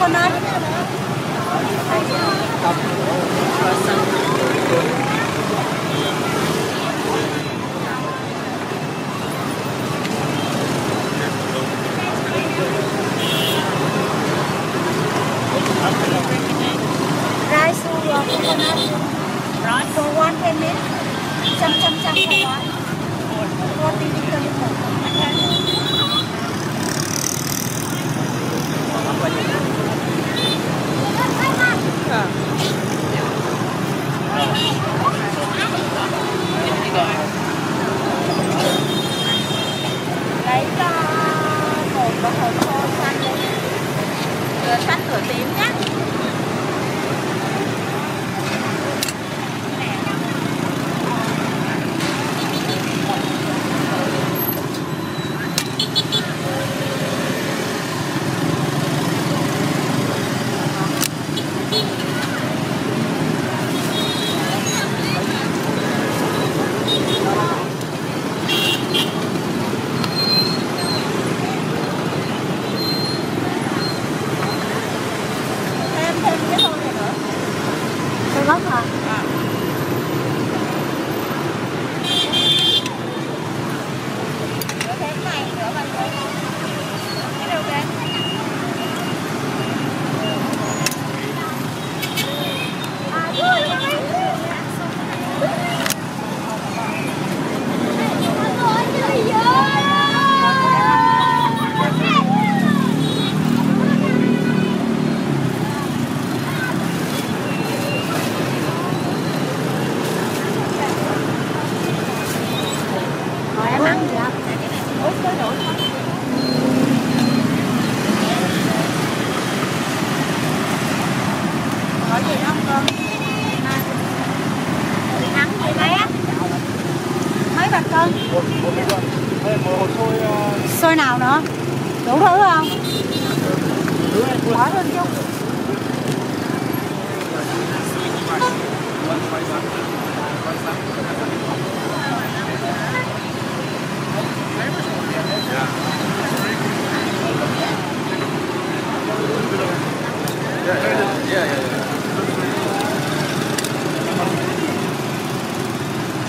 coconut. Rice or coconut. Rice for one penny. Chăm chăm chăm for one. Thêm thêm cái thôi này nữa Tôi gốc hả? Bạc? Xôi nào nữa? Đủ thứ không? Bỏ lên chút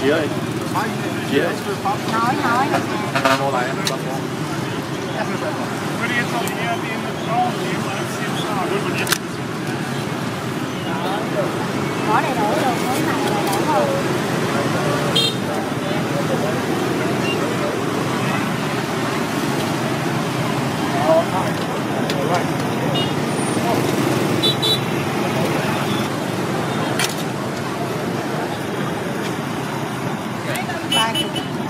Chị chị ơi, Yeah. Bye.